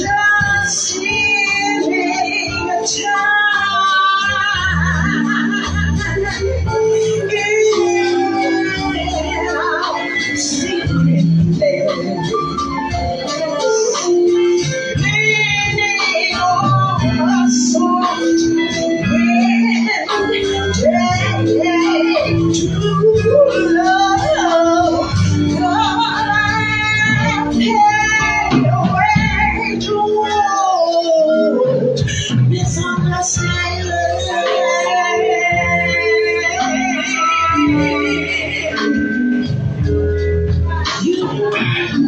met.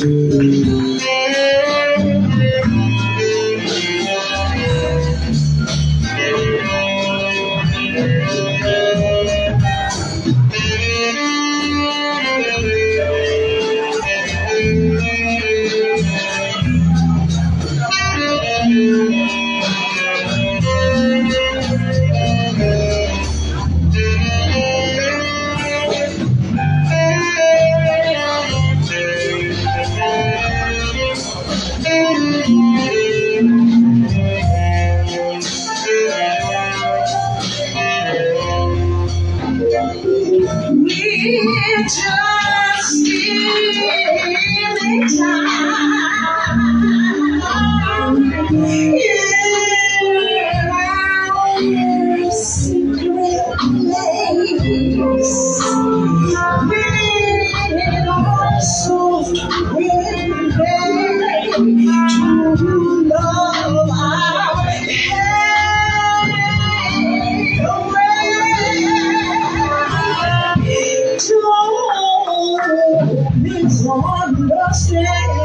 We're just stealing time. Secret place. To Don't misunderstand. You